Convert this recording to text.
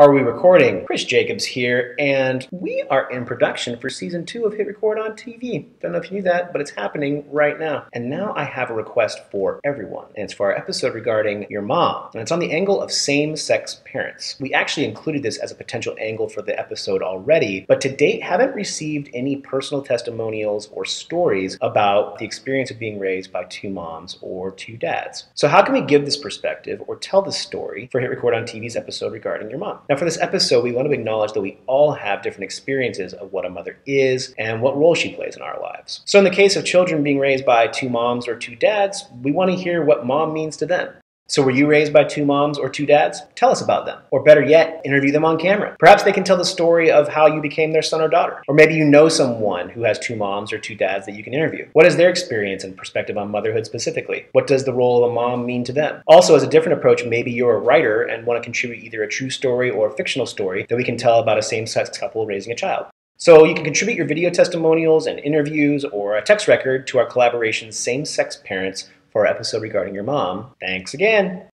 Are We Recording? Chris Jacobs here, and we are in production for season two of Hit Record on TV. Don't know if you knew that, but it's happening right now. And now I have a request for everyone, and it's for our episode regarding your mom. And it's on the angle of same sex parents. We actually included this as a potential angle for the episode already, but to date haven't received any personal testimonials or stories about the experience of being raised by two moms or two dads. So, how can we give this perspective or tell this story for Hit Record on TV's episode regarding your mom? Now, for this episode, we want to acknowledge that we all have different experiences of what a mother is and what role she plays in our lives. So, in the case of children being raised by two moms or two dads, we want to hear what mom means to them. So, were you raised by two moms or two dads? Tell us about them. Or better yet, interview them on camera. Perhaps they can tell the story of how you became their son or daughter. Or maybe you know someone who has two moms or two dads that you can interview. What is their experience and perspective on motherhood specifically? What does the role of a mom mean to them? Also, as a different approach, maybe you're a writer and want to contribute either a true story or a fictional story that we can tell about a same sex couple raising a child. So you can contribute your video testimonials and interviews or a text record to our collaboration Same Sex Parents for our episode regarding your mom. Thanks again.